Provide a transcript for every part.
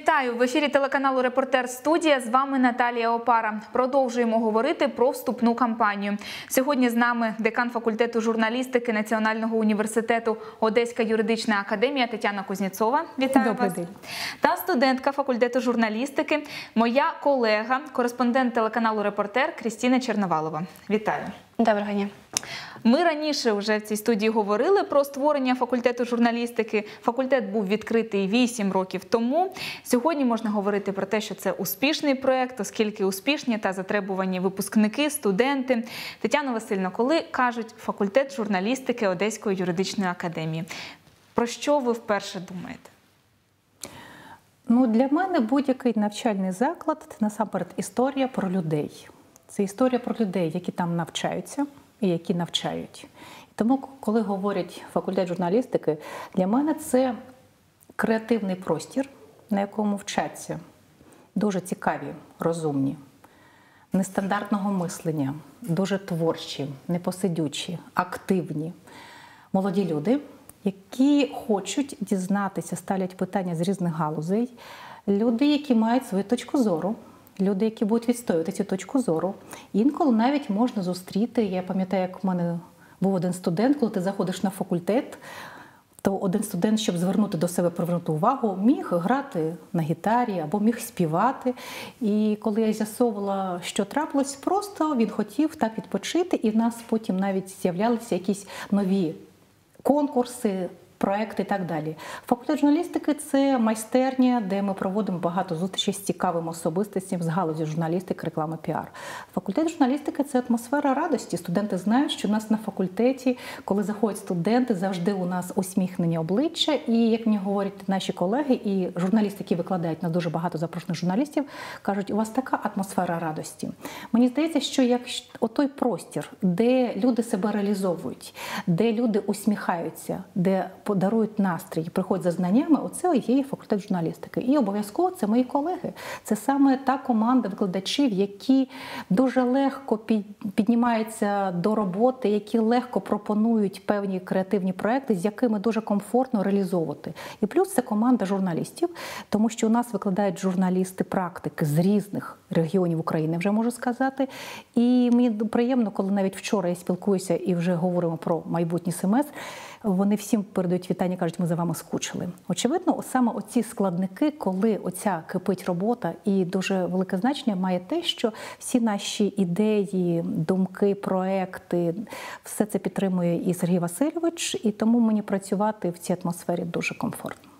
Вітаю в ефірі телеканалу Репортер Студія. З вами Наталія Опара. Продовжуємо говорити про вступну кампанію. Сьогодні з нами декан факультету журналістики Національного університету Одеська юридична академія Тетяна Кузнєцова. Вітаю Добрий вас день. та студентка факультету журналістики, моя колега, кореспондент телеканалу Репортер Крістіна Черновалова. Вітаю. Доброго дня. Ми раніше вже в цій студії говорили про створення факультету журналістики. Факультет був відкритий 8 років тому. Сьогодні можна говорити про те, що це успішний проект, оскільки успішні та затребувані випускники, студенти. Тетяна Васильівна, коли кажуть факультет журналістики Одеської юридичної академії, про що ви вперше думаєте? Ну, для мене будь-який навчальний заклад це насамперед історія про людей. Це історія про людей, які там навчаються і які навчають. Тому, коли говорять факультет журналістики, для мене це креативний простір, на якому вчаться дуже цікаві, розумні, нестандартного мислення, дуже творчі, непосидючі, активні молоді люди, які хочуть дізнатися, ставлять питання з різних галузей, люди, які мають свою точку зору. Люди, які будуть відстоювати цю точку зору, інколи навіть можна зустріти. Я пам'ятаю, як в мене був один студент, коли ти заходиш на факультет, то один студент, щоб звернути до себе привернути увагу, міг грати на гітарі або міг співати. І коли я з'ясовувала, що трапилось, просто він хотів так відпочити, і в нас потім навіть з'являлися якісь нові конкурси. Проекти і так далі. Факультет журналістики це майстерня, де ми проводимо багато зустрічей з цікавими особистостями з галузі журналістики, реклами, піар. Факультет журналістики це атмосфера радості. Студенти знають, що у нас на факультеті, коли заходять студенти, завжди у нас усміхнені обличчя. І як мені говорять наші колеги, і журналісти, які викладають на дуже багато запрошених журналістів, кажуть, у вас така атмосфера радості. Мені здається, що як отой простір, де люди себе реалізовують, де люди усміхаються, де подарують настрій, приходять за знаннями, оце є факультет журналістики. І обов'язково це мої колеги. Це саме та команда викладачів, які дуже легко піднімаються до роботи, які легко пропонують певні креативні проекти, з якими дуже комфортно реалізовувати. І плюс це команда журналістів, тому що у нас викладають журналісти практики з різних регіонів України, вже можу сказати. І мені приємно, коли навіть вчора я спілкуюся і вже говоримо про майбутній семестр. Вони всім передають вітання, кажуть, ми за вами скучили. Очевидно, саме оці складники, коли оця кипить робота, і дуже велике значення має те, що всі наші ідеї, думки, проекти, все це підтримує і Сергій Васильович, і тому мені працювати в цій атмосфері дуже комфортно.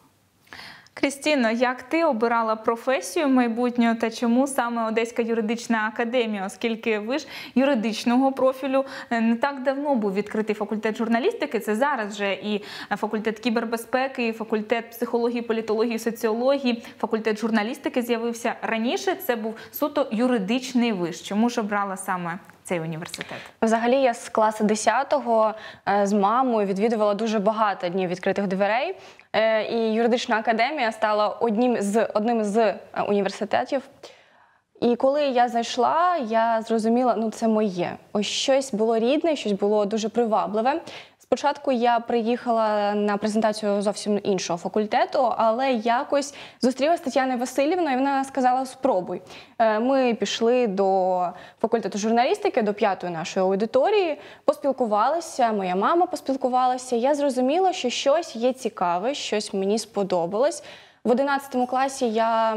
Крістіно, як ти обирала професію майбутнього та чому саме Одеська юридична академія, оскільки ви ж юридичного профілю не так давно був відкритий факультет журналістики. Це зараз вже і факультет кібербезпеки, і факультет психології, політології, соціології, факультет журналістики з'явився раніше. Це був суто юридичний виш. Чому ж обрала саме цей університет? Взагалі, я з класу 10-го з мамою відвідувала дуже багато днів відкритих дверей. І юридична академія стала одним з одним з університетів. І коли я зайшла, я зрозуміла, ну це моє. Ось щось було рідне, щось було дуже привабливе. Спочатку я приїхала на презентацію зовсім іншого факультету, але якось зустрілася з Тетяною Васильівною, і вона сказала: спробуй. Ми пішли до факультету журналістики, до п'ятої нашої аудиторії, поспілкувалися. Моя мама поспілкувалася. Я зрозуміла, що щось є цікаве, щось мені сподобалось. В 11 класі я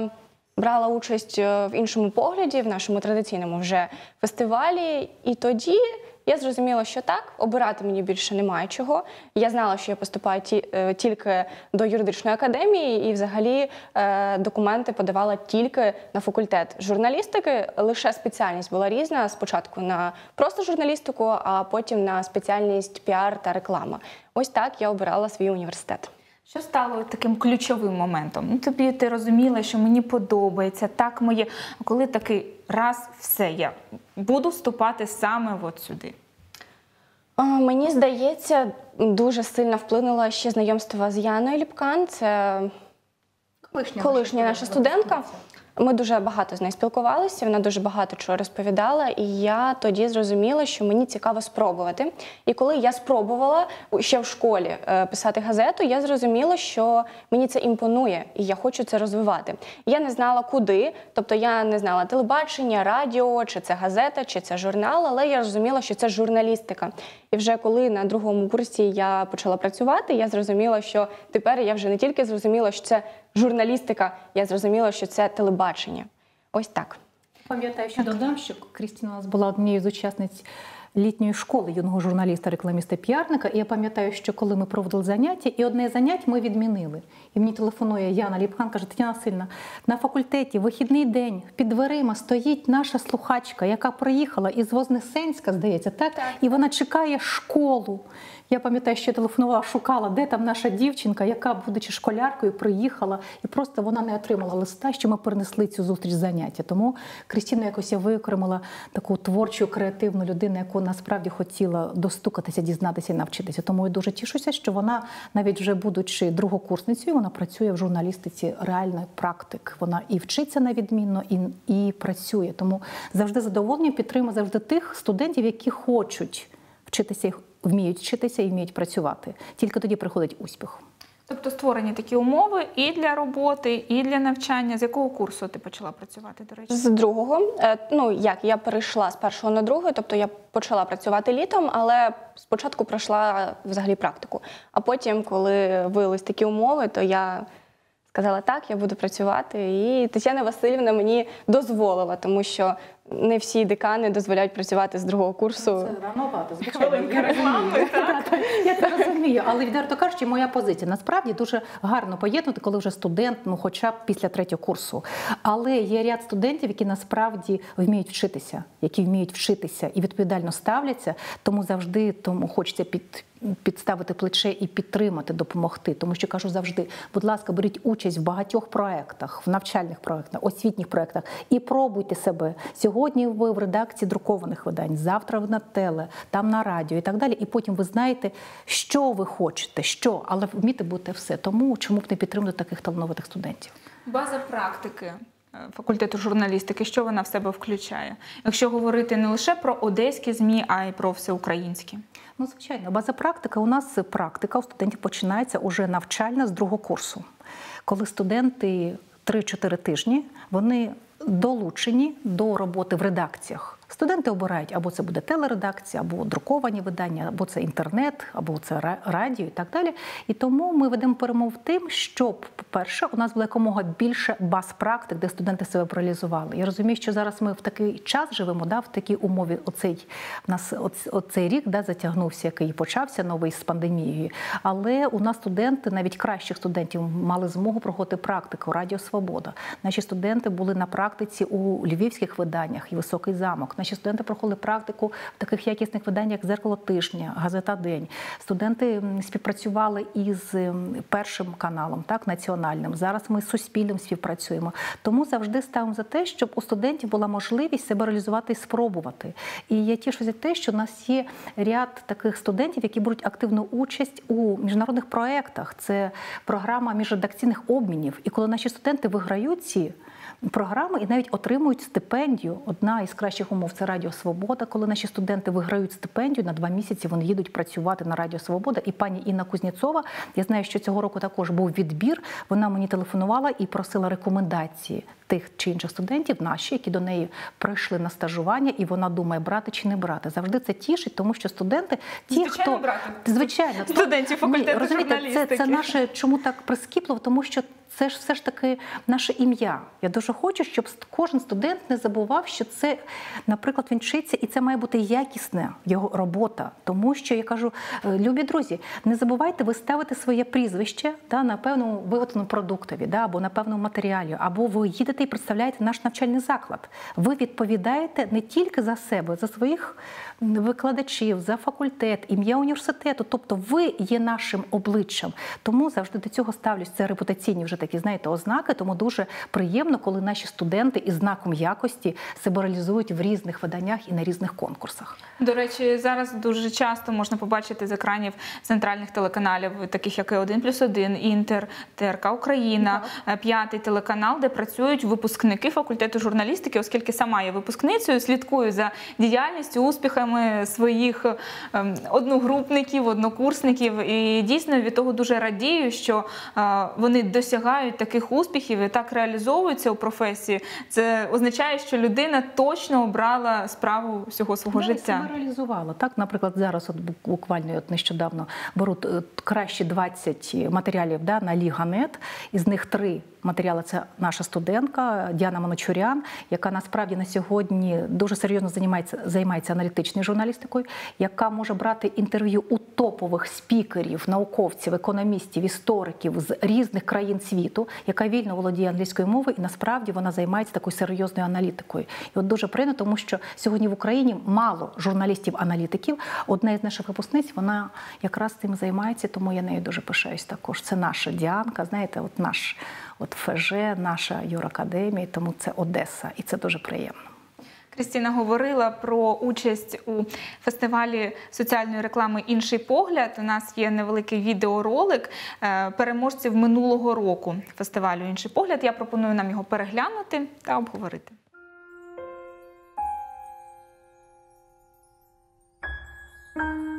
брала участь в іншому погляді, в нашому традиційному вже фестивалі, і тоді. Я зрозуміла, що так, обирати мені більше немає чого. Я знала, що я поступаю ті, тільки до юридичної академії, і взагалі е, документи подавала тільки на факультет журналістики. Лише спеціальність була різна. Спочатку на просто журналістику, а потім на спеціальність піар та реклама. Ось так я обирала свій університет. Що стало таким ключовим моментом? Ну, тобі ти розуміла, що мені подобається, так моє. А коли такий раз все, я буду вступати саме от сюди. Мені здається, дуже сильно вплинуло ще знайомство з Яною Ліпкан. Це колишня, колишня наша студентка. Ми дуже багато з нею спілкувалися, вона дуже багато чого розповідала, і я тоді зрозуміла, що мені цікаво спробувати. І коли я спробувала ще в школі е, писати газету, я зрозуміла, що мені це імпонує, і я хочу це розвивати. Я не знала куди, тобто я не знала телебачення, радіо, чи це газета, чи це журнал, але я розуміла, що це журналістика. І вже коли на другому курсі я почала працювати, я зрозуміла, що тепер я вже не тільки зрозуміла, що це журналістика, я зрозуміла, що це телебачення. Ось так. Пам'ятаю, що додам, що Крістіна у нас була однією з учасниць літньої школи юного журналіста, рекламіста піарника. І я пам'ятаю, що коли ми проводили заняття, і одне заняття ми відмінили. І мені телефонує Яна Ліпхан, каже: Тетяна Васильівна, на факультеті вихідний день під дверима стоїть наша слухачка, яка приїхала із Вознесенська, здається, так? І вона чекає школу. Я пам'ятаю, що я телефонувала, шукала, де там наша дівчинка, яка, будучи школяркою, приїхала, і просто вона не отримала листа, що ми перенесли цю зустріч заняття. Тому Крістіна якось я виокремила таку творчу, креативну людину, яку насправді хотіла достукатися, дізнатися і навчитися. Тому я дуже тішуся, що вона, навіть вже будучи другокурсницею, вона працює в журналістиці реальної практик. Вона і вчиться на відмінно, і, і працює. Тому завжди задоволення підтримує завжди тих студентів, які хочуть вчитися, вміють вчитися і вміють працювати. Тільки тоді приходить успіх. Тобто створені такі умови і для роботи, і для навчання. З якого курсу ти почала працювати, до речі? З другого, Е, ну як я перейшла з першого на другий, тобто я почала працювати літом, але спочатку пройшла взагалі практику. А потім, коли виявились такі умови, то я сказала так, я буду працювати. І Тетяна Васильівна мені дозволила, тому що не всі декани дозволяють працювати з другого курсу. Це рановато, звичайно. Хвилинка реклами, розумію. Я це розумію, але відверто кажучи, моя позиція насправді дуже гарно поєднувати, коли вже студент, ну хоча б після третього курсу. Але є ряд студентів, які насправді вміють вчитися, які вміють вчитися і відповідально ставляться, тому завжди тому хочеться під. Підставити плече і підтримати, допомогти, тому що кажу завжди, будь ласка, беріть участь в багатьох проектах, в навчальних проектах, освітніх проектах і пробуйте себе. Сьогодні ви в редакції друкованих видань, завтра ви на теле, там на радіо і так далі. І потім ви знаєте, що ви хочете, що, але вміти бути все. Тому чому б не підтримувати таких талановитих студентів? База практики е, факультету журналістики, що вона в себе включає? Якщо говорити не лише про одеські ЗМІ, а й про всеукраїнські. Ну, звичайно, база практика. У нас практика у студентів починається уже навчальна з другого курсу, коли студенти 3-4 тижні вони долучені до роботи в редакціях. Студенти обирають або це буде телередакція, або друковані видання, або це інтернет, або це радіо і так далі. І тому ми ведемо перемов тим, щоб, по-перше, у нас було якомога більше баз практик, де студенти себе реалізували. Я розумію, що зараз ми в такий час живемо, да, в такій умові. Оцей в нас оцей рік да, затягнувся, який почався новий з пандемією. Але у нас студенти, навіть кращих студентів, мали змогу проходити практику Радіо Свобода. Наші студенти були на практиці у львівських виданнях і Високий замок. Наші студенти проходили практику в таких якісних виданнях, як Зеркало тижня, Газета День. Студенти співпрацювали із першим каналом, так національним. Зараз ми з суспільним співпрацюємо. Тому завжди ставимо за те, щоб у студентів була можливість себе реалізувати і спробувати. І я тішуся те, що у нас є ряд таких студентів, які беруть активну участь у міжнародних проєктах. Це програма міжредакційних обмінів. І коли наші студенти виграють ці програми і навіть отримують стипендію. Одна із кращих умов це Радіо Свобода. Коли наші студенти виграють стипендію на два місяці, вони їдуть працювати на Радіо Свобода. І пані Інна Кузнєцова, я знаю, що цього року також був відбір. Вона мені телефонувала і просила рекомендації тих чи інших студентів, наші, які до неї прийшли на стажування, і вона думає, брати чи не брати. Завжди це тішить, тому що студенти, ті, Звичайно, хто брати. звичайно Студентів факультету Ні, розумієте, це, журналістики. це наше чому так прискіпливо, тому що це ж все ж таки наше ім'я. Я дуже хочу, щоб кожен студент не забував, що це, наприклад, він вчиться, і це має бути якісна його робота. Тому що я кажу, е, любі друзі, не забувайте ви ставите своє прізвище да, на певному виготовленому продуктові, да, або на певному матеріалі, або ви їдете представляєте наш навчальний заклад. Ви відповідаєте не тільки за себе, за своїх викладачів, за факультет, ім'я університету. Тобто ви є нашим обличчям. Тому завжди до цього ставлюсь. Це репутаційні вже такі, знаєте, ознаки. Тому дуже приємно, коли наші студенти із знаком якості себе реалізують в різних виданнях і на різних конкурсах. До речі, зараз дуже часто можна побачити з екранів центральних телеканалів, таких як і 1 плюс 1, Інтер, ТРК Україна, е, п'ятий телеканал, де працюють випускники факультету журналістики, оскільки сама є випускницею, слідкую за діяльністю, успіхами своїх ем, одногрупників, однокурсників. І дійсно від того дуже радію, що е, вони досягають таких успіхів і так реалізовуються у професії. Це означає, що людина точно обрала справу всього свого Да, життя. себе реалізувала. Так, наприклад, зараз от буквально от нещодавно беруть е, кращі 20 матеріалів да, на Ліганет. Із них три матеріали це наша студентка Діана Маночурян, яка насправді на сьогодні дуже серйозно займається, займається аналітичною журналістикою, яка може брати інтерв'ю у топових спікерів, науковців, економістів, істориків з різних країн світу, яка вільно володіє англійською мовою, і насправді вона займається такою серйозною аналітикою. І от дуже приємно, тому що сьогодні в Україні мало журналістів-аналітиків. Одна із наших випускниць, вона якраз цим займається, тому я нею дуже пишаюсь також. Це наша Діанка, знаєте, от наш от ФЖ, наша юракадемія, тому це Одеса, і це дуже приємно. Крістіна говорила про участь у фестивалі соціальної реклами Інший погляд. У нас є невеликий відеоролик е, переможців минулого року фестивалю Інший погляд. Я пропоную нам його переглянути та обговорити. Це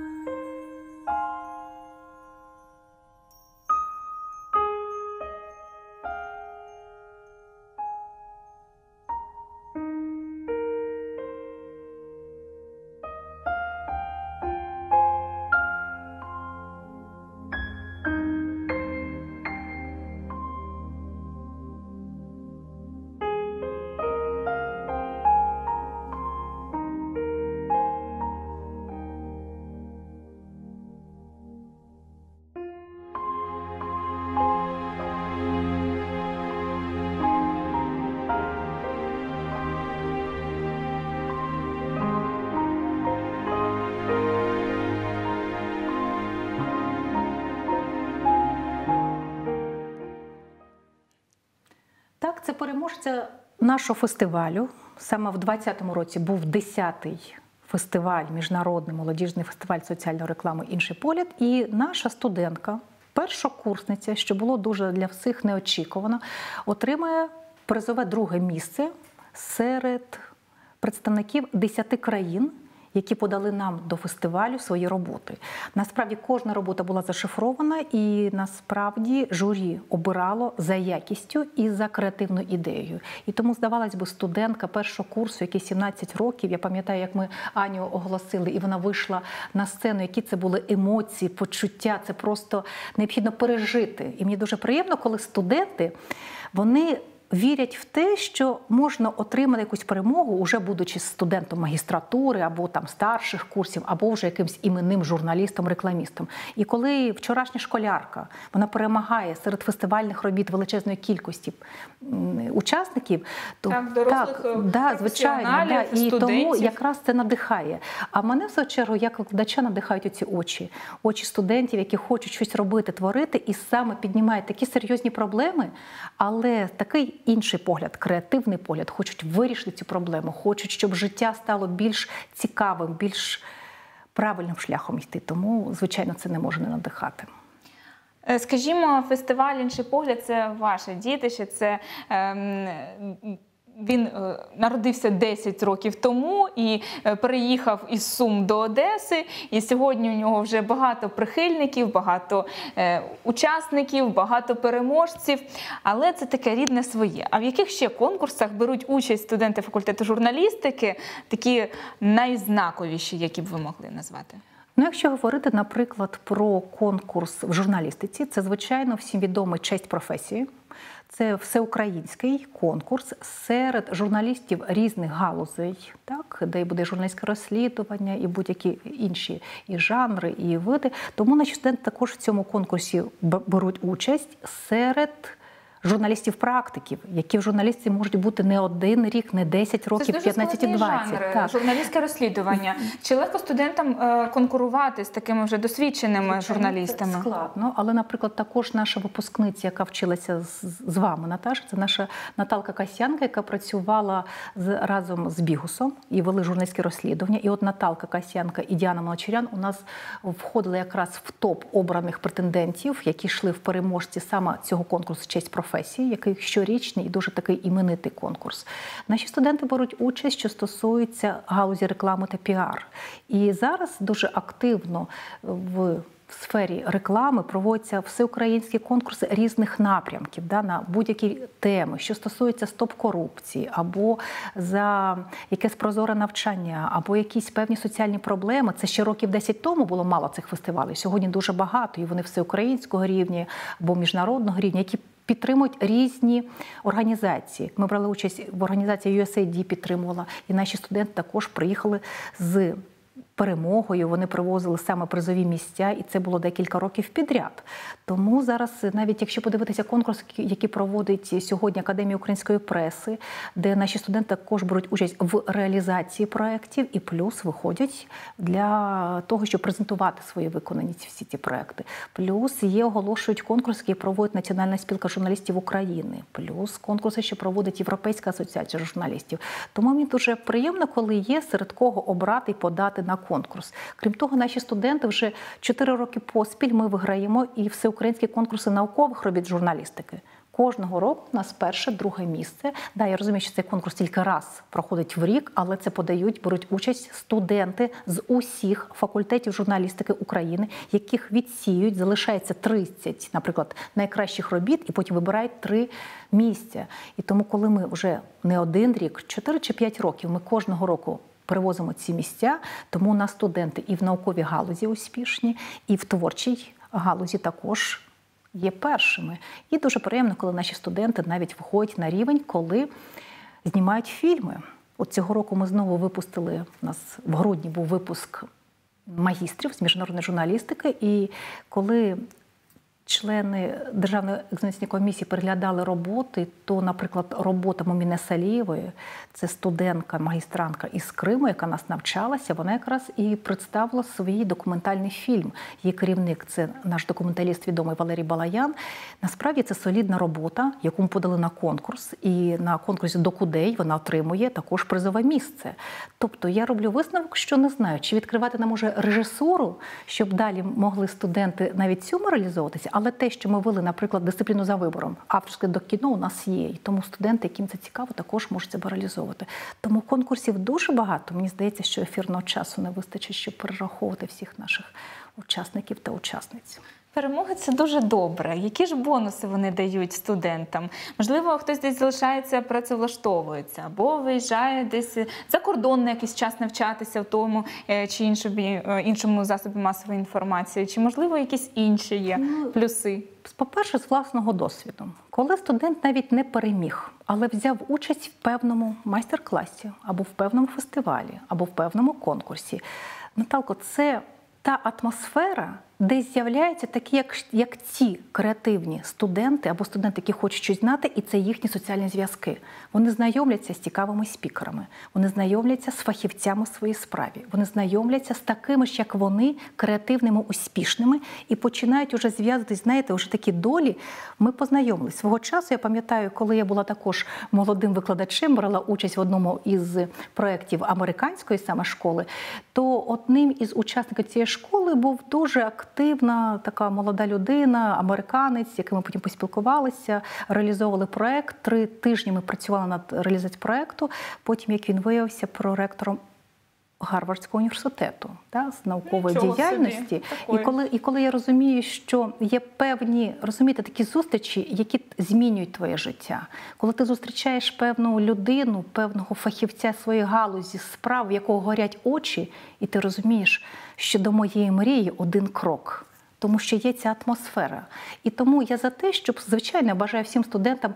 переможця нашого фестивалю. Саме в 2020 році був 10-й фестиваль, міжнародний молодіжний фестиваль соціальної реклами Інший погляд. І наша студентка, першокурсниця, що було дуже для всіх неочікувано, отримає призове друге місце серед представників 10 країн. Які подали нам до фестивалю свої роботи. Насправді кожна робота була зашифрована, і насправді журі обирало за якістю і за креативною ідеєю. І тому, здавалось би, студентка першого курсу, який 17 років. Я пам'ятаю, як ми Аню оголосили, і вона вийшла на сцену. Які це були емоції, почуття. Це просто необхідно пережити. І мені дуже приємно, коли студенти вони вірять в те, що можна отримати якусь перемогу, уже будучи студентом магістратури або там старших курсів, або вже якимсь іменним журналістом, рекламістом. І коли вчорашня школярка вона перемагає серед фестивальних робіт величезної кількості учасників, то Так, дорослих, е, да, звичайно, да, і тому якраз це надихає. А мене в свою чергу, як викладача, надихають оці очі, очі студентів, які хочуть щось робити, творити, і саме піднімають такі серйозні проблеми, але такий інший погляд, креативний погляд, хочуть вирішити цю проблему, хочуть, щоб життя стало більш цікавим, більш правильним шляхом йти. Тому, звичайно, це не може не надихати. Е, Скажімо, фестиваль інший погляд це ваше дітище. Це ем, він е, народився 10 років тому і е, переїхав із Сум до Одеси. І сьогодні у нього вже багато прихильників, багато е, учасників, багато переможців. Але це таке рідне своє. А в яких ще конкурсах беруть участь студенти факультету журналістики, такі найзнаковіші, які б ви могли назвати? Ну, якщо говорити, наприклад, про конкурс в журналістиці, це звичайно всім відомий честь професії. Це всеукраїнський конкурс серед журналістів різних галузей, так де буде журналістське розслідування і будь-які інші і жанри, і види. Тому наші студенти також в цьому конкурсі беруть участь серед. Журналістів-практиків, які в журналістці можуть бути не один рік, не 10 років, Це 15 і складний 20. жанр, Так. журналістське розслідування. Чи легко студентам е, конкурувати з такими вже досвідченими журналістами? Це складно, але, наприклад, також наша випускниця, яка вчилася з, вами, Наташа, це наша Наталка Касянка, яка працювала з, разом з Бігусом і вели журналістське розслідування. І от Наталка Касянка і Діана Малчарян у нас входили якраз в топ обраних претендентів, які йшли в переможці саме цього конкурсу честь професії. Професії, який щорічний і дуже такий іменитий конкурс. Наші студенти беруть участь, що стосується галузі реклами та піар. І зараз дуже активно в в сфері реклами проводяться всеукраїнські конкурси різних напрямків да, на будь-які теми, що стосується стоп-корупції, або за якесь прозоре навчання, або якісь певні соціальні проблеми. Це ще років 10 тому було мало цих фестивалів. Сьогодні дуже багато, і вони всеукраїнського рівня або міжнародного рівня, які Підтримують різні організації. Ми брали участь в організації USAID підтримувала, і наші студенти також приїхали з перемогою. Вони привозили саме призові місця, і це було декілька років підряд. Тому зараз, навіть якщо подивитися конкурс, який проводить сьогодні Академія української преси, де наші студенти також беруть участь в реалізації проєктів і плюс виходять для того, щоб презентувати свої виконані всі ці проекти. Плюс є оголошують конкурс, який проводить Національна спілка журналістів України, плюс конкурси, що проводить Європейська асоціація журналістів. Тому мені дуже приємно, коли є серед кого обрати і подати на конкурс. Крім того, наші студенти вже 4 роки поспіль ми виграємо і всеукраїнські конкурси наукових робіт журналістики. Кожного року у нас перше, друге місце. Да, я розумію, що цей конкурс тільки раз проходить в рік, але це подають, беруть участь студенти з усіх факультетів журналістики України, яких відсіють, залишається 30, наприклад, найкращих робіт, і потім вибирають три місця. І тому, коли ми вже не один рік, 4 чи 5 років, ми кожного року привозимо ці місця, тому у нас студенти і в науковій галузі успішні, і в творчій галузі також є першими. І дуже приємно, коли наші студенти навіть виходять на рівень, коли знімають фільми. От цього року ми знову випустили у нас в грудні був випуск магістрів з міжнародної журналістики. І коли члени державної екзаменаційної комісії переглядали роботи, то, наприклад, робота Муміне Салієвої, це студентка, магістрантка із Криму, яка нас навчалася, вона якраз і представила свій документальний фільм. Її керівник це наш документаліст відомий Валерій Балаян. Насправді це солідна робота, яку ми подали на конкурс, і на конкурсі Докудей вона отримує також призове місце. Тобто я роблю висновок, що не знаю, чи відкривати нам уже режисуру, щоб далі могли студенти навіть цьому реалізовуватися. Але те, що ми вели, наприклад, дисципліну за вибором, авторське до кіно у нас є. І тому студенти, яким це цікаво, також можуть себе реалізовувати. Тому конкурсів дуже багато. Мені здається, що ефірного часу не вистачить, щоб перераховувати всіх наших учасників та учасниць. Перемоги це дуже добре. Які ж бонуси вони дають студентам? Можливо, хтось десь залишається, працевлаштовується, або виїжджає десь за кордон на якийсь час навчатися в тому е, чи іншому, е, іншому засобі масової інформації, чи можливо якісь інші є ну, плюси? По-перше, з власного досвіду, коли студент навіть не переміг, але взяв участь в певному майстер-класі, або в певному фестивалі, або в певному конкурсі, Наталко, це та атмосфера де з'являються такі, як як ці креативні студенти або студенти, які хочуть щось знати, і це їхні соціальні зв'язки. Вони знайомляться з цікавими спікерами, вони знайомляться з фахівцями в своїй справі, вони знайомляться з такими ж, як вони, креативними, успішними, і починають уже зв'язуватись, знаєте, вже такі долі. Ми познайомились. Свого часу я пам'ятаю, коли я була також молодим викладачем, брала участь в одному із проєктів американської саме школи, то одним із учасників цієї школи був дуже активний активна, така молода людина, американець, з яким ми потім поспілкувалися, реалізовували проект. Три тижні ми працювали над реалізацією проекту. Потім, як він виявився проректором Гарвардського університету та, з наукової Нічого діяльності. І коли і коли я розумію, що є певні розумієте, такі зустрічі, які змінюють твоє життя, коли ти зустрічаєш певну людину, певного фахівця своєї галузі, справ, в якого горять очі, і ти розумієш, що до моєї мрії один крок тому що є ця атмосфера. І тому я за те, щоб звичайно бажаю всім студентам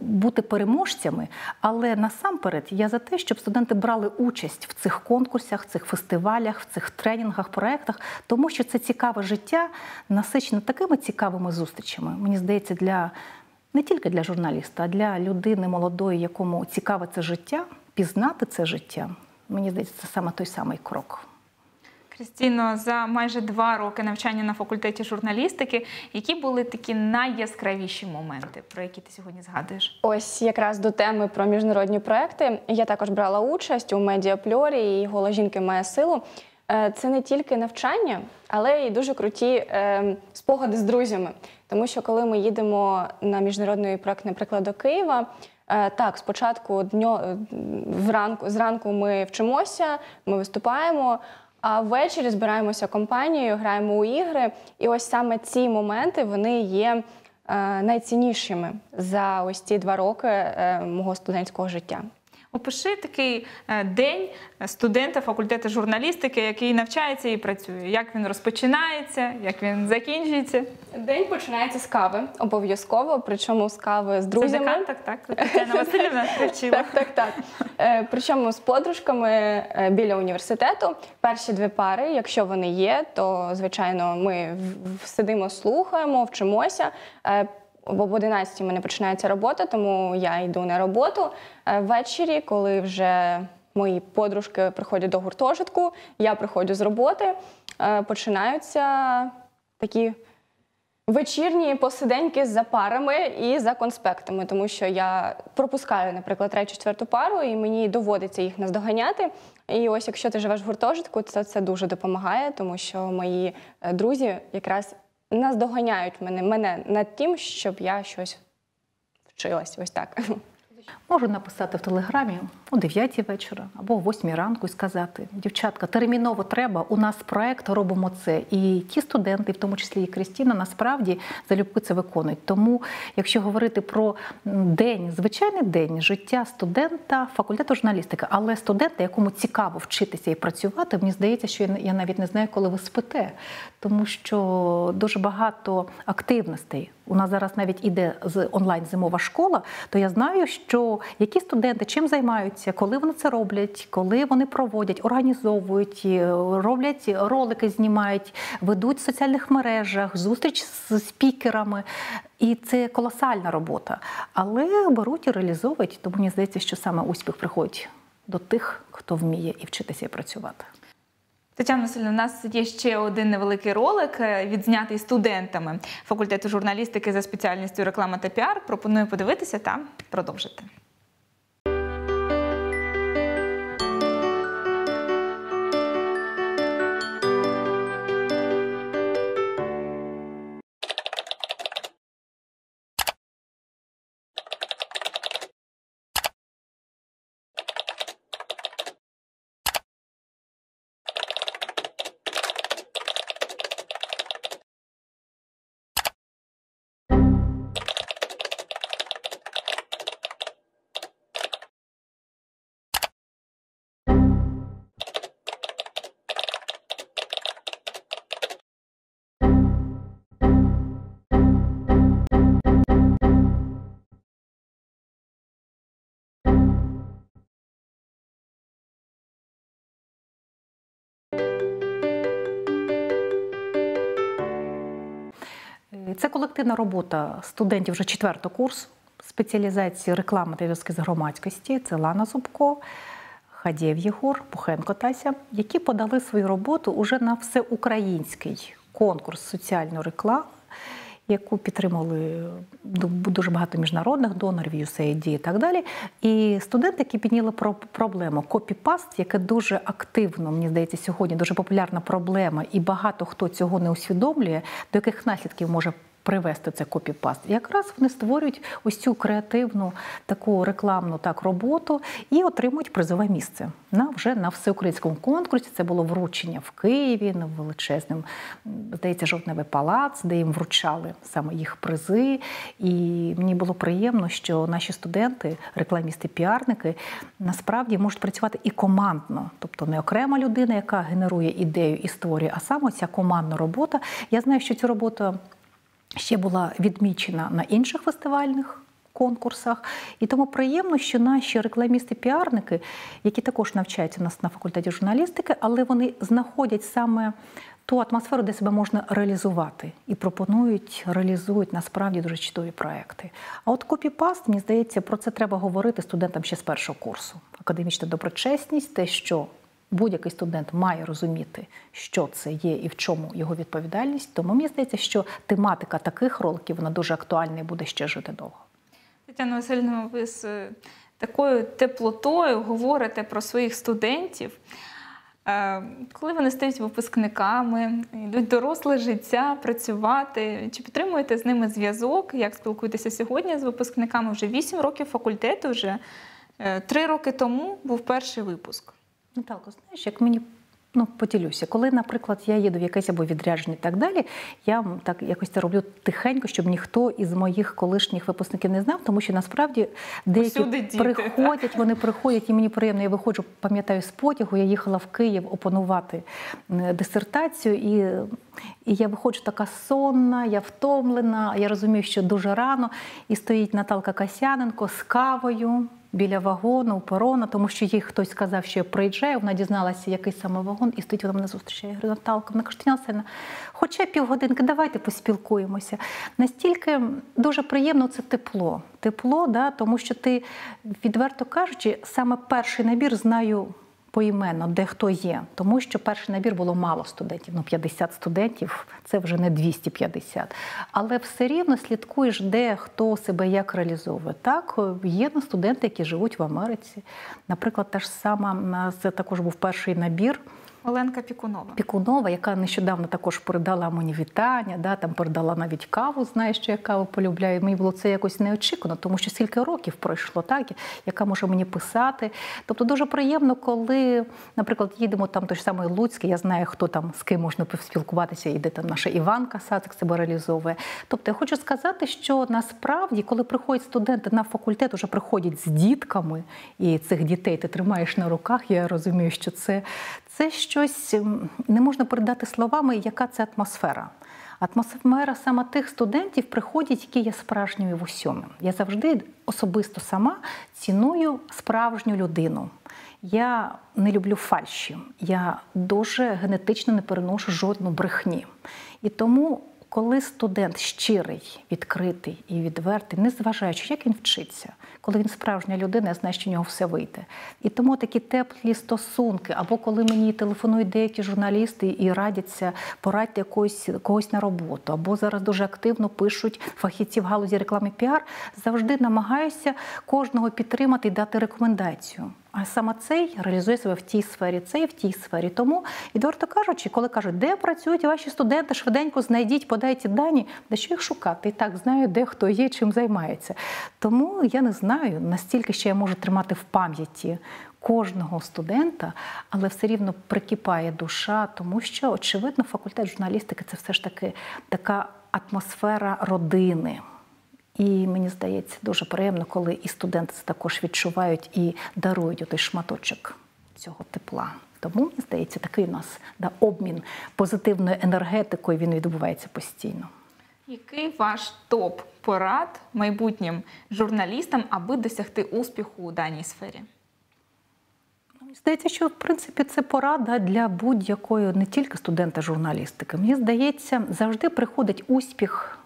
бути переможцями, але насамперед я за те, щоб студенти брали участь в цих конкурсах, цих фестивалях, в цих тренінгах, проектах, тому що це цікаве життя, насичено такими цікавими зустрічами. Мені здається, для не тільки для журналіста, а для людини молодої, якому цікаве це життя, пізнати це життя. Мені здається, це саме той самий крок. Крістіно, за майже два роки навчання на факультеті журналістики, які були такі найяскравіші моменти, про які ти сьогодні згадуєш? Ось якраз до теми про міжнародні проекти. Я також брала участь у медіапльорі і голос жінки має силу. е, це не тільки навчання, але й дуже круті е, спогади з друзями. Тому що коли ми їдемо на міжнародний проект, наприклад, до Києва. е, Так, спочатку дньо вранку зранку ми вчимося, ми виступаємо. А ввечері збираємося компанією, граємо у ігри. І ось саме ці моменти вони є е, найціннішими за ось ці два роки е, мого студентського життя. Опиши такий е, день студента факультету журналістики, який навчається і працює. Як він розпочинається, як він закінчується. День починається з кави, обов'язково, причому з кави з Це друзями. деканток, так? Тетяна Васильівна привчила. Так, так, так. Е, причому з подружками е, біля університету. Перші дві пари, якщо вони є, то звичайно ми сидимо, слухаємо, вчимося. Е, Об 11 в мене починається робота, тому я йду на роботу. Е, Ввечері, коли вже мої подружки приходять до гуртожитку, я приходжу з роботи, е, починаються такі вечірні посиденьки за парами і за конспектами, тому що я пропускаю, наприклад, третю, четверту пару, і мені доводиться їх наздоганяти. І ось якщо ти живеш в гуртожитку, то це дуже допомагає, тому що мої е, друзі якраз наздоганяють мене, мене над тим, щоб я щось вчилась. Ось так. Можу написати в телеграмі о 9 вечора або о 8 ранку і сказати: дівчатка, терміново треба. У нас проект робимо це. І ті студенти, в тому числі і Крістіна, насправді залюбки це виконують. Тому, якщо говорити про день, звичайний день життя студента факультету журналістики, але студента, якому цікаво вчитися і працювати, мені здається, що я- навіть не знаю, коли ви спите, тому що дуже багато активностей. У нас зараз навіть іде з онлайн зимова школа, то я знаю, що які студенти чим займаються, коли вони це роблять, коли вони проводять, організовують, е, роблять ролики, знімають, ведуть в соціальних мережах, зустріч з спікерами. І це колосальна робота. Але беруть і реалізовують. Тому мені здається, що саме успіх приходить до тих, хто вміє і вчитися і працювати. Тетяна Васильовна, у нас є ще один невеликий ролик, е, відзнятий студентами факультету журналістики за спеціальністю реклама та піар. Пропоную подивитися та продовжити. Це колективна робота студентів вже четвертого курсу спеціалізації реклами та зв'язки з громадськості. Це Лана Зубко, Хадєв Єгор, Пухенко Тася, які подали свою роботу уже на всеукраїнський конкурс соціальної реклами, яку підтримали дуже багато міжнародних донорів, USAID і так далі. І студенти, які підняли про проблему копіпаст, яке дуже активно, мені здається, сьогодні дуже популярна проблема, і багато хто цього не усвідомлює, до яких наслідків може привести це копіпаст. Якраз вони створюють ось цю креативну таку рекламну так роботу і отримують призове місце на вже на всеукраїнському конкурсі. Це було вручення в Києві на величезним, здається, жовтневий палац, де їм вручали саме їх призи. І мені було приємно, що наші студенти, рекламісти, піарники, насправді можуть працювати і командно, тобто не окрема людина, яка генерує ідею і створює, а саме ця командна робота. Я знаю, що цю роботу ще була відмічена на інших фестивальних конкурсах. І тому приємно, що наші рекламісти-піарники, які також навчаються у нас на факультеті журналістики, але вони знаходять саме ту атмосферу, де себе можна реалізувати, і пропонують, реалізують насправді дуже чудові проекти. А от копіпаст, мені здається, про це треба говорити студентам ще з першого курсу. Академічна доброчесність, те, що Будь-який студент має розуміти, що це є і в чому його відповідальність. Тому мені здається, що тематика таких роликів вона дуже актуальна і буде ще жити довго. Тетяна Васильівна, ви з такою теплотою говорите про своїх студентів. Е, Коли вони стають випускниками, йдуть доросле життя, працювати, чи підтримуєте з ними зв'язок? Як спілкуєтеся сьогодні з випускниками? Вже 8 років факультету, вже 3 роки тому був перший випуск. Наталко, знаєш, як мені ну, поділюся, коли, наприклад, я їду в якесь або відрядження і так далі, я так якось це роблю тихенько, щоб ніхто із моїх колишніх випускників не знав, тому що насправді деякі діти, приходять, вони приходять, і мені приємно. Я виходжу, пам'ятаю, з потягу. Я їхала в Київ опанувати дисертацію, і, і я виходжу така сонна, я втомлена. Я розумію, що дуже рано, і стоїть Наталка Касяненко з кавою біля вагону, порона, тому що їй хтось сказав, що я приїжджаю, вона дізналася, який саме вагон, і стоїть вона мене зустрічає. Я говорю, Наталка, вона каже, хоча півгодинки, давайте поспілкуємося. Настільки дуже приємно це тепло. Тепло, да, тому що ти, відверто кажучи, саме перший набір знаю поіменно, де хто є, тому що перший набір було мало студентів, ну 50 студентів це вже не 250. Але все рівно слідкуєш, де хто себе як реалізовує. Так, є на студенти, які живуть в Америці. Наприклад, та ж сама це також був перший набір. Оленка Пікунова. Пікунова, яка нещодавно також передала мені вітання, да, там передала навіть каву, знає, що я каву полюбляю. Мені було це якось неочікувано, тому що скільки років пройшло, так, яка може мені писати. Тобто дуже приємно, коли, наприклад, їдемо там той ж самий Луцький, я знаю, хто там з ким можна поспілкуватися, і де там наша Іванка Сацик себе реалізовує. Тобто я хочу сказати, що насправді, коли приходять студенти на факультет, вже приходять з дітками, і цих дітей ти тримаєш на руках, я розумію, що це, це щось не можна передати словами, яка це атмосфера. Атмосфера саме тих студентів приходять, які є справжніми в усьому. Я завжди особисто сама ціную справжню людину. Я не люблю фальші, я дуже генетично не переношу жодну брехні. І тому, коли студент щирий, відкритий і відвертий, незважаючи, як він вчиться, коли він справжня людина, я знаю, що в нього все вийде. І тому такі теплі стосунки, або коли мені телефонують деякі журналісти і радяться порадьте якогось, когось на роботу, або зараз дуже активно пишуть фахівці в галузі реклами піар, завжди намагаюся кожного підтримати і дати рекомендацію. А саме цей реалізує себе в тій сфері, цей в тій сфері. Тому, відверто кажучи, коли кажуть, де працюють ваші студенти, швиденько знайдіть, подайте дані, де що їх шукати? І так знаю, де хто є, чим займається. Тому я не знаю, настільки ще я можу тримати в пам'яті кожного студента, але все рівно прикипає душа, тому що, очевидно, факультет журналістики це все ж таки така атмосфера родини. І мені здається, дуже приємно, коли і студенти це також відчувають і дарують той шматочок цього тепла. Тому мені здається, такий у нас да, обмін позитивною енергетикою він відбувається постійно. Який ваш топ порад майбутнім журналістам, аби досягти успіху у даній сфері? Мені здається, що в принципі це порада для будь-якої не тільки студента журналістики. Мені здається, завжди приходить успіх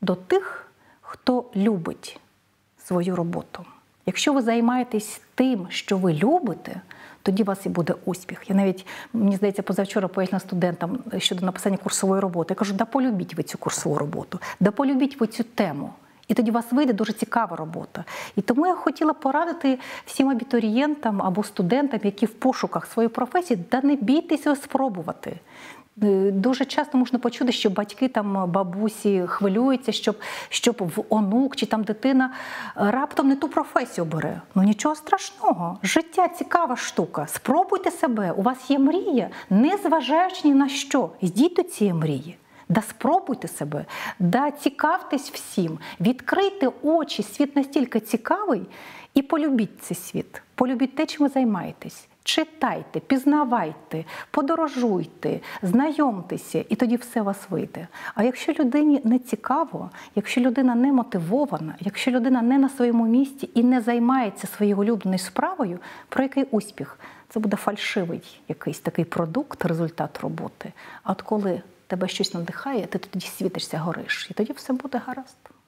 до тих, хто любить свою роботу. Якщо ви займаєтесь тим, що ви любите, тоді у вас і буде успіх. Я навіть мені здається, позавчора пояснила студентам щодо написання курсової роботи. Я кажу, да полюбіть ви цю курсову роботу, да полюбіть ви цю тему. І тоді у вас вийде дуже цікава робота. І тому я хотіла порадити всім абітурієнтам або студентам, які в пошуках своєї професії, да не бійтеся спробувати. Е, Дуже часто можна почути, що батьки там бабусі хвилюються, щоб, щоб в онук чи там дитина е, раптом не ту професію бере. Ну нічого страшного. Життя цікава штука. Спробуйте себе. У вас є мрія, не зважаючи ні на що. Йдіть до цієї мрії. Да спробуйте себе, да цікавтесь всім, відкрийте очі, світ настільки цікавий, і полюбіть цей світ, полюбіть те, чим ви займаєтесь. Читайте, пізнавайте, подорожуйте, знайомтеся, і тоді все вас вийде. А якщо людині не цікаво, якщо людина не мотивована, якщо людина не на своєму місці і не займається своєю улюбленою справою, про який успіх? Це буде фальшивий якийсь такий продукт, результат роботи. А от коли тебе щось надихає, ти тоді світишся, гориш, і тоді все буде гаразд.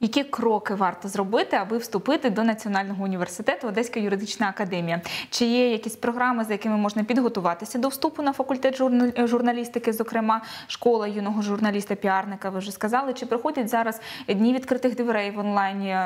Які кроки варто зробити, аби вступити до Національного університету Одеська юридична академія? Чи є якісь програми, за якими можна підготуватися до вступу на факультет журналістики, зокрема школа юного журналіста-піарника? Ви вже сказали, чи проходять зараз дні відкритих дверей в онлайні,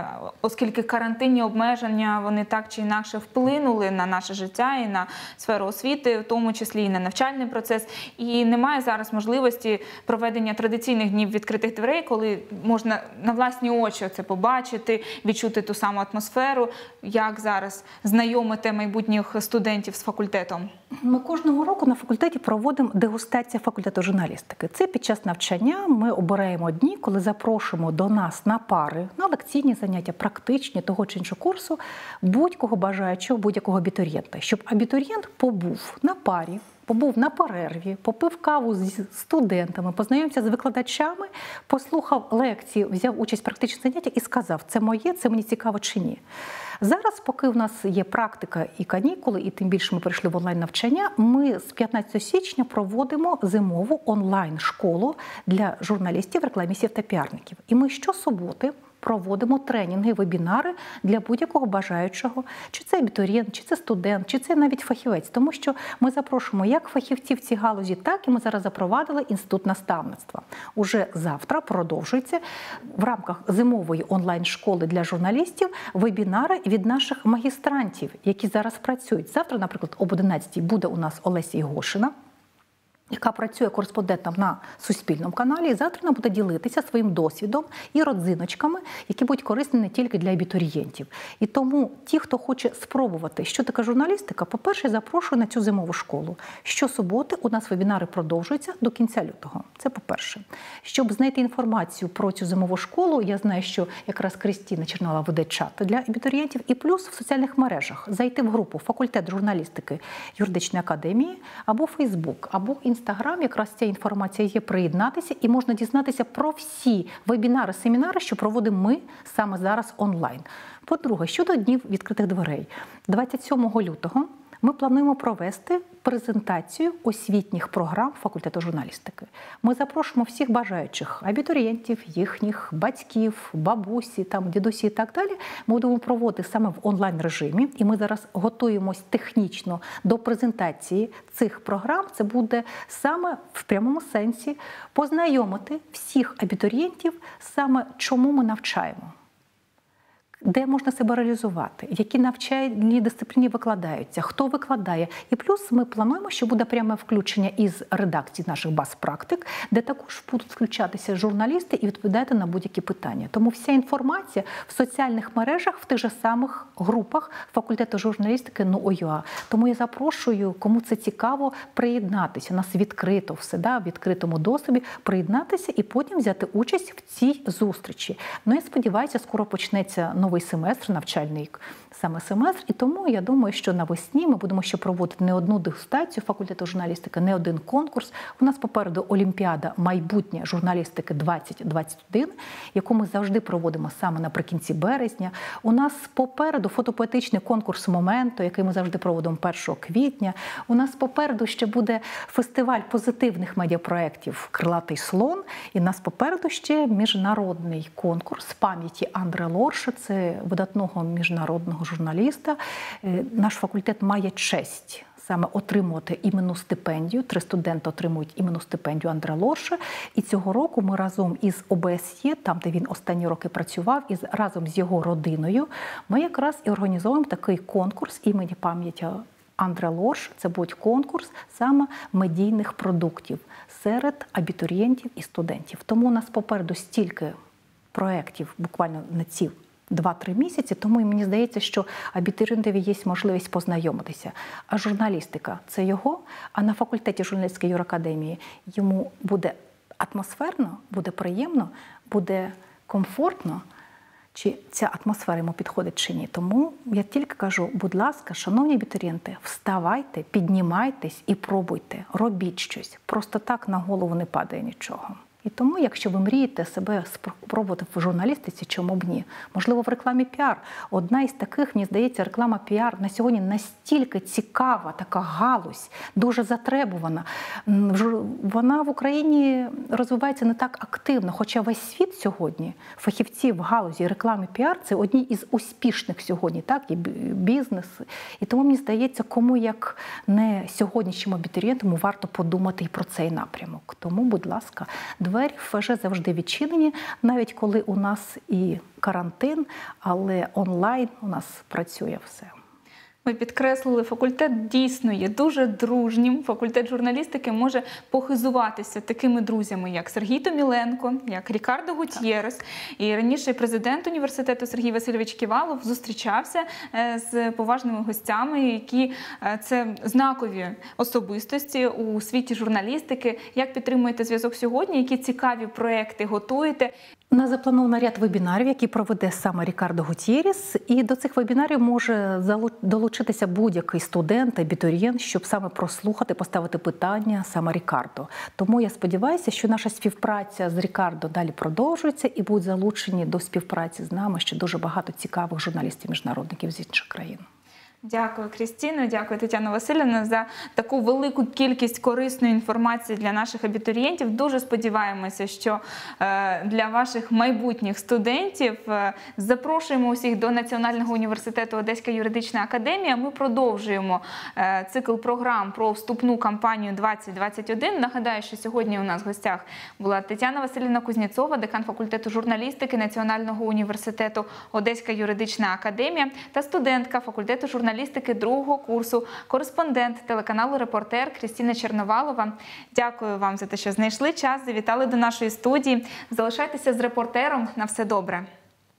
оскільки карантинні обмеження вони так чи інакше вплинули на наше життя і на сферу освіти, в тому числі і на навчальний процес. І немає зараз можливості проведення традиційних днів відкритих дверей, коли можна на власні очі це побачити, відчути ту саму атмосферу, як зараз знайомити майбутніх студентів з факультетом. Ми кожного року на факультеті проводимо дегустацію факультету журналістики. Це під час навчання ми обираємо дні, коли запрошуємо до нас на пари, на лекційні заняття, практичні того чи іншого курсу будь-кого бажаючого, будь-якого абітурієнта, щоб абітурієнт побув на парі. Побув на перерві, попив каву з студентами, познайомився з викладачами, послухав лекції, взяв участь в практичних заняттях і сказав: це моє, це мені цікаво чи ні. Зараз, поки в нас є практика і канікули, і тим більше ми прийшли в онлайн навчання, ми з 15 січня проводимо зимову онлайн школу для журналістів, рекламістів та піарників. І ми щосуботи проводимо тренінги, вебінари для будь-якого бажаючого, чи це абітурієнт, чи це студент, чи це навіть фахівець, тому що ми запрошуємо як фахівців в цій галузі, так і ми зараз запровадили інститут наставництва. Уже завтра продовжується в рамках зимової онлайн школи для журналістів вебінари від наших магістрантів, які зараз працюють. Завтра, наприклад, об 11 буде у нас Олеся Ігошина яка працює кореспондентом на суспільному каналі, і завтра вона буде ділитися своїм досвідом і родзиночками, які будуть корисні не тільки для абітурієнтів. І тому ті, хто хоче спробувати, що таке журналістика, по-перше, запрошую на цю зимову школу. Щосуботи у нас вебінари продовжуються до кінця лютого. Це по-перше. Щоб знайти інформацію про цю зимову школу, я знаю, що якраз Кристіна Чернова веде чат для абітурієнтів, і плюс в соціальних мережах зайти в групу факультет журналістики юридичної академії або Фейсбук, або Інстаграм. Якраз ця інформація є приєднатися, і можна дізнатися про всі вебінари, семінари, що проводимо ми саме зараз онлайн. По-друге, щодо днів відкритих дверей, 27 лютого. Ми плануємо провести презентацію освітніх програм факультету журналістики. Ми запрошуємо всіх бажаючих абітурієнтів, їхніх батьків, бабусі, там дідусі і так далі. Ми будемо проводити саме в онлайн режимі, і ми зараз готуємось технічно до презентації цих програм. Це буде саме в прямому сенсі познайомити всіх абітурієнтів саме чому ми навчаємо де можна себе реалізувати, які навчальні дисципліни викладаються, хто викладає. І плюс ми плануємо, що буде пряме включення із редакції наших баз практик, де також будуть включатися журналісти і відповідати на будь-які питання. Тому вся інформація в соціальних мережах в тих же самих групах факультету журналістики НУОЮА. Тому я запрошую, кому це цікаво, приєднатися. У нас відкрито все да, в відкритому доступі, приєднатися і потім взяти участь в цій зустрічі. Ну я сподіваюся, скоро почнеться новий семестр, навчальний саме семестр. І тому я думаю, що навесні ми будемо ще проводити не одну дегустацію факультету журналістики, не один конкурс. У нас попереду Олімпіада майбутнє журналістики 2021, яку ми завжди проводимо саме наприкінці березня. У нас попереду фотопоетичний конкурс моменту, який ми завжди проводимо 1 квітня. У нас попереду ще буде фестиваль позитивних медіапроєктів Крилатий слон. І нас попереду ще міжнародний конкурс пам'яті Андре Лорша. Це видатного міжнародного журналіста. Е, Наш факультет має честь. Саме отримувати іменну стипендію. Три студенти отримують іменну стипендію Андре Лорша. І цього року ми разом із ОБСЄ, там де він останні роки працював, і разом з його родиною, ми якраз і організовуємо такий конкурс імені пам'яті Андре Лорш. Це буде конкурс саме медійних продуктів серед абітурієнтів і студентів. Тому у нас попереду стільки проєктів буквально на ці 2-3 місяці, тому мені здається, що абітурієнтові є можливість познайомитися. А журналістика це його. А на факультеті журналістської юракадемії йому буде атмосферно, буде приємно, буде комфортно. Чи ця атмосфера йому підходить чи ні. Тому я тільки кажу, будь ласка, шановні абітурієнти, вставайте, піднімайтесь і пробуйте, робіть щось. Просто так на голову не падає нічого. І тому, якщо ви мрієте себе спробувати в журналістиці, чому б ні? Можливо, в рекламі піар. Одна із таких, мені здається, реклама піар на сьогодні настільки цікава, така галузь, дуже затребувана. Вона в Україні розвивається не так активно, хоча весь світ сьогодні, фахівці в галузі реклами піар це одні із успішних сьогодні, так і бі- бізнес. І тому мені здається, кому як не сьогоднішньому абітурієнту варто подумати і про цей напрямок. Тому, будь ласка, двері ФЖ завжди відчинені, навіть коли у нас і карантин, але онлайн у нас працює все. Ви підкреслили, факультет дійсно є дуже дружнім. Факультет журналістики може похизуватися такими друзями, як Сергій Томіленко, як Рікардо Гутєрес. І раніше президент університету Сергій Васильович Ківалов зустрічався е, з поважними гостями, які е, це знакові особистості у світі журналістики. Як підтримуєте зв'язок сьогодні? Які цікаві проекти готуєте? Нас заплановано ряд вебінарів, які проведе саме Рікардо Гутєріс. І до цих вебінарів може долучитися будь-який студент, абітурієнт, щоб саме прослухати, поставити питання саме Рікардо. Тому я сподіваюся, що наша співпраця з Рікардо далі продовжується і будуть залучені до співпраці з нами ще дуже багато цікавих журналістів-міжнародників з інших країн. Дякую, Крістіно. Дякую, Тетяна Васильівна, за таку велику кількість корисної інформації для наших абітурієнтів. Дуже сподіваємося, що е, для ваших майбутніх студентів е, запрошуємо усіх до Національного університету Одеська юридична академія. Ми продовжуємо е, цикл програм про вступну кампанію 2021. Нагадаю, що сьогодні у нас в гостях була Тетяна Васильівна Кузнєцова, декан факультету журналістики Національного університету Одеська юридична академія та студентка факультету журналістики другого курсу, кореспондент телеканалу Репортер Крістіна Черновалова. Дякую вам за те, що знайшли час. Завітали до нашої студії. Залишайтеся з репортером. На все добре.